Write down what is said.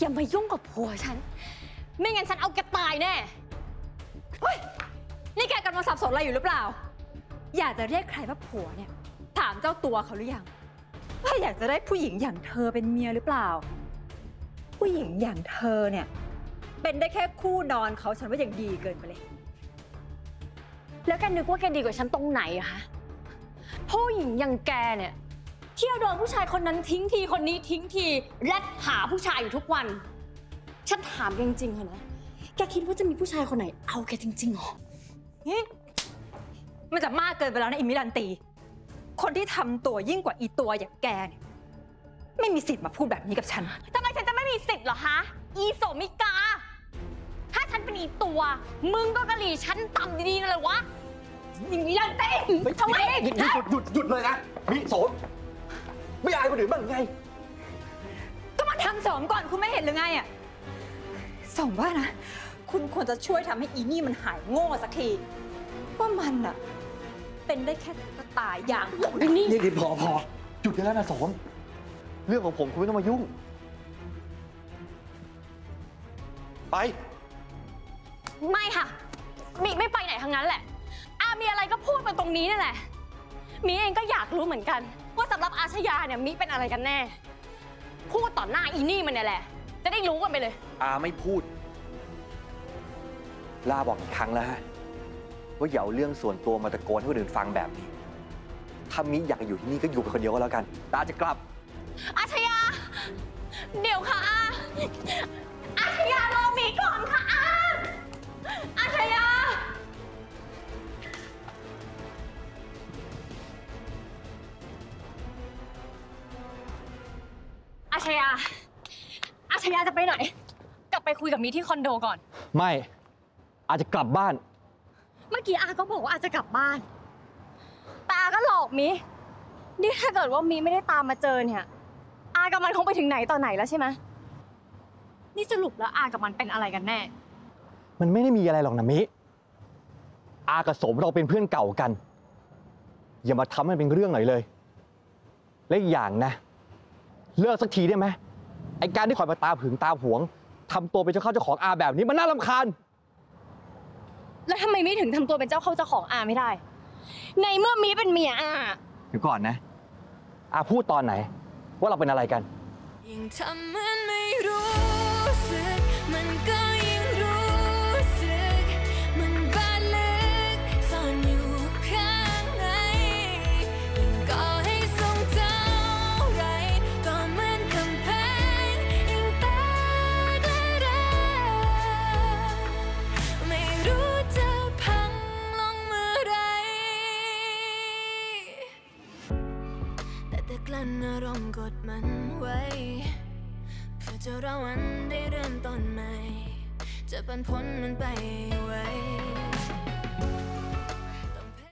อย่ามายุ่งกับผัวฉัน ไม่งั้นฉันเอาแกตายแน่ เฮ้ย นี่แกกำลังสับสนอะไรอยู่หรือเปล่า อยากจะเรียกใครว่าผัวเนี่ย ถามเจ้าตัวเขาหรือยัง ว่าอยากจะได้ผู้หญิงอย่างเธอเป็นเมียหรือเปล่า ผู้หญิงอย่างเธอเนี่ย เป็นได้แค่คู่นอนเขาฉันว่าอยังดีเกินไปเลย แล้วแกนึกว่าแกดีกว่าฉันตรงไหนอะคะ ผู้หญิงอย่างแกเนี่ย เที่ยวโดนผู้ชายคนนั้นทิ้งทีคนนี้ทิ้งที แรดหาผู้ชายอยู่ทุกวัน ฉันถามแกจริงๆเถอะนะ แกคิดว่าจะมีผู้ชายคนไหนเอาแกจริงๆหรอนี่มันจะมากเกินไปแล้วนะอิมิรันตี คนที่ทำตัวยิ่งกว่าอีตัวอย่างแกเนี่ยไม่มีสิทธิ์มาพูดแบบนี้กับฉันทำไมฉันจะไม่มีสิทธิ์เหรอคะอีโสมิกา ถ้าฉันเป็นอีตัว มึงก็กะหรี่ชั้นต่ำดีๆนั่นเลยวะอย่างนี้ลังเต้ทำไมหยุดหยุดหยุดหยุดเลยนะมิโสม ไม่อายคนอื่นบ้างหรือไง ก็มาทำสมก่อนคุณไม่เห็นหรือไงอะสมว่านะ คุณควรจะช่วยทำให้อีนี่มันหายโง่สักที ว่ามันอะเป็นได้แค่กระต่ายอย่างเดียวนี่นี่นี่พอพอหยุดได้แล้วนะโสมเรื่องของผมคุณไม่ต้องมายุ่ง ไป ไม่ค่ะ มีไม่ไปไหนทั้งนั้นแหละอามีอะไรก็พูดมาตรงนี้นี่แหละ มีเองก็อยากรู้เหมือนกัน ว่าสำหรับอาชญาเนี่ยมิเป็นอะไรกันแน่ พูดต่อหน้าอีนี่มันเนี่ยแหละ จะได้รู้กันไปเลย อาไม่พูดลาบอกอีกครั้งแล้วฮะว่าอย่าเอาเรื่องส่วนตัวมาตะโกนให้คนอื่นฟังแบบนี้ ถ้ามิอยากอยู่ที่นี่ก็อยู่เป็นคนเดียวก็แล้วกัน ตาจะกลับ อาชญา เดี๋ยวค่ะอาอาชญารอหมีก่อนค่ะ ชญาอาชญาจะไปไหน กลับไปคุยกับมีที่คอนโดก่อน ไม่ อาจจะกลับบ้าน เมื่อกี้อาก็บอกว่าอาจะกลับบ้านแต่อาก็หลอกมินี่ถ้าเกิดว่ามีไม่ได้ตามมาเจอเนี่ย อากับมันคงไปถึงไหนต่อไหนแล้วใช่ไหมนี่สรุปแล้วอากับมันเป็นอะไรกันแน่ มันไม่ได้มีอะไรหรอกนะมิ อากับสมเราเป็นเพื่อนเก่ากัน อย่ามาทำให้มันเป็นเรื่องหน่อยเลย และอีกอย่างนะ เลิกสักทีได้ไหมไอการที่คอยมาตามหึงตามหวงทำตัวเป็นเจ้าเข้าเจ้าของอาแบบนี้มันน่ารำคาญ แล้วทำไมไม่ถึงทำตัวเป็นเจ้าเข้าเจ้าของอาไม่ได้ ในเมื่อมีเป็นเมียอาเดี๋ยวก่อนนะ อาพูดตอนไหน ว่าเราเป็นอะไรกัน ยิ่งทำเหมือนไม่ ลั้นอารมณ์กดมันไว้ เพื่อจะรอวันได้เริ่มต้นใหม่ จะปันพ้นมันไปไว้